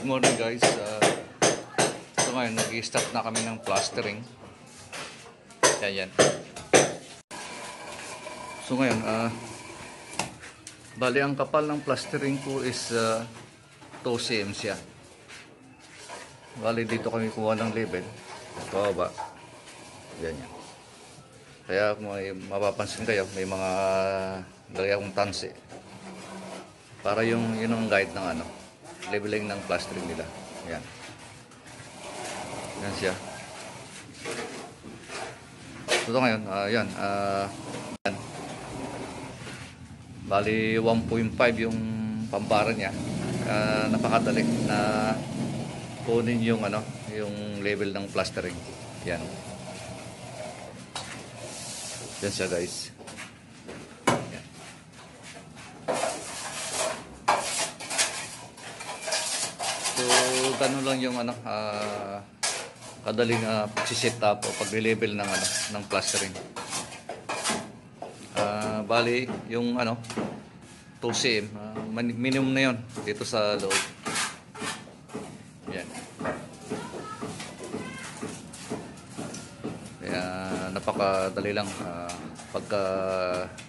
Good morning guys. Uh, so ngayon, nag-start na kami ng plastering. Yan yan. So ngayon, uh, bali ang kapal ng plastering ko is uh, 2 cm siya. Bali dito kami kuha ng level. Pababa. Yan yan. Kaya may mapapansin kayo, may mga lagay akong tansi. Para yung yun ang guide ng ano, leveling ng plastering nila. Yan. Yan siya. So ito ngayon, ah, yan. ah, yan. Bali 1.5 yung pambara niya. Ah, napakadali na kunin yung ano, yung level ng plastering. Yan. Yan siya guys. So, ganun lang yung ano, ah, kadaling uh, pagsiset up o pagre-level ng ano, ng plastering. Ah, bali, yung ano, 2 cm, man- minimum na yon dito sa loob. Yan. Kaya napakadali lang ah, pagka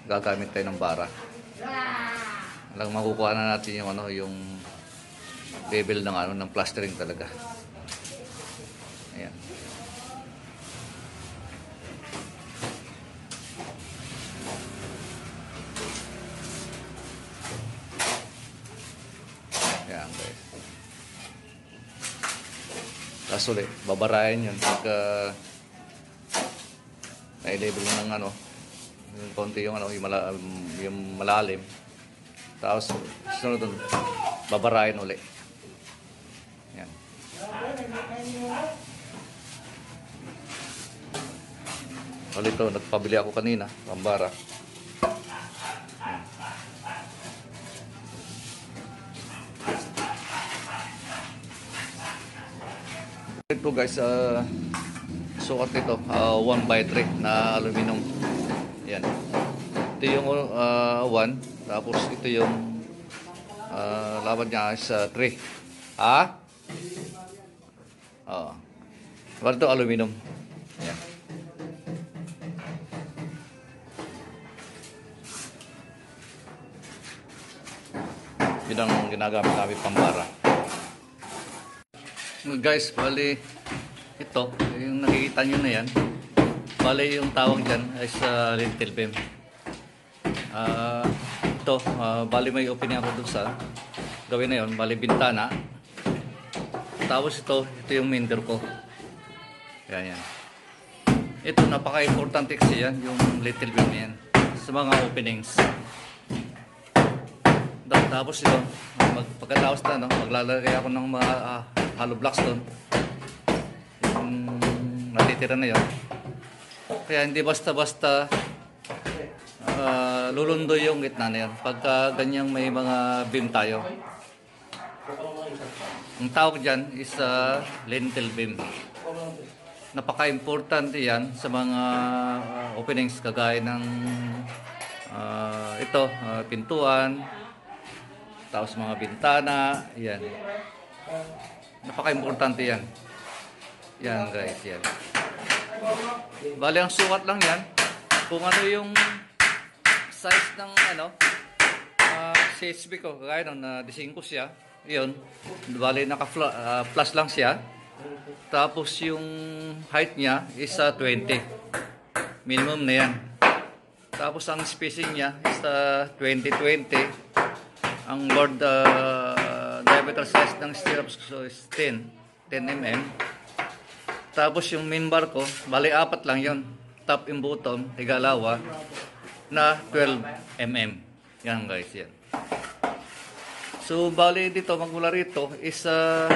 gagamit tayo ng bara. Lang makukuha na natin yung ano, yung level ng ano ng plastering talaga. Ayan. Ayan guys. Tapos ulit, babarayan yun pagka may level ng ano, yung konti yung ano, yung, mala, yung malalim. Tapos sunod dun, babarayan ulit. Yan. Ulit to, nagpabili ako kanina, pambara. Ito guys, ah sukat nito, 1 by 3 na aluminum. Yan. Ito yung 1, tapos ito yung ah, laban niya is 3. Ah? Oo. Uh, ito aluminum. Yan. Yun ang ginagamit namin pambara. Guys, bali ito, yung nakikita nyo na yan. Bali yung tawag dyan is uh, lintel beam. Ah, ito, ah, bali may opening ako dun sa gawin na yun, bali bintana. Tapos ito, ito yung main door ko. Yan yan. Ito, napaka-importante kasi yan, yung little beam yan. Sa mga openings. Tapos ito, mag, pagkatapos na, no, maglalagay ako ng mga ah, hollow blocks doon. Yung natitira na yun. Kaya hindi basta-basta ah, lulundo yung gitna na yun. Pagka ganyang may mga beam tayo. Ang tawag dyan is uh, lintel beam. Napaka-importante yan sa mga ah, openings kagaya ng ah, ito, ah, pintuan, tapos mga bintana, yan. Napaka-importante yan. Yan guys, yan. Bali ang sukat lang yan. Kung ano yung size ng ano, uh, CHP ko, kagaya nung na 5 siya, yun. Bali naka uh, plus lang siya. Tapos yung height niya is uh, 20. Minimum na yan. Tapos ang spacing niya is uh, 20-20. Ang board uh, diameter size ng stirrups ko is 10. 10 mm. Tapos yung main bar ko, bali apat lang yon Top and bottom, higalawa, na 12 mm. Yan guys, yan. So, bali dito, magmula rito is uh,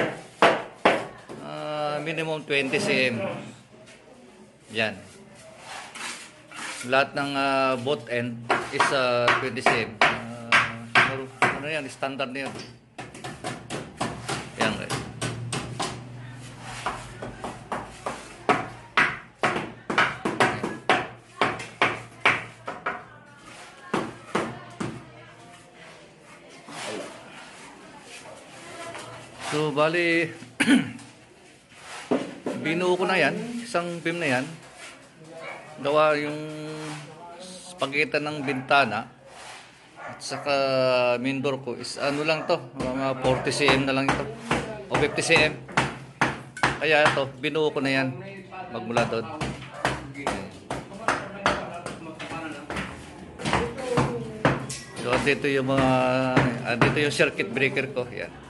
uh, minimum 20 cm. Yan. Lahat ng uh, both end is uh, 20 cm. Uh, ano yan, standard na yan. Yan guys. So, bali, binuo ko na yan, isang beam na yan. Gawa yung pagitan ng bintana at saka main door ko is ano lang to, mga 40 cm na lang ito. O 50 cm. Kaya ito, binuo ko na yan magmula doon. So, dito yung mga, ah, dito yung circuit breaker ko. Yan.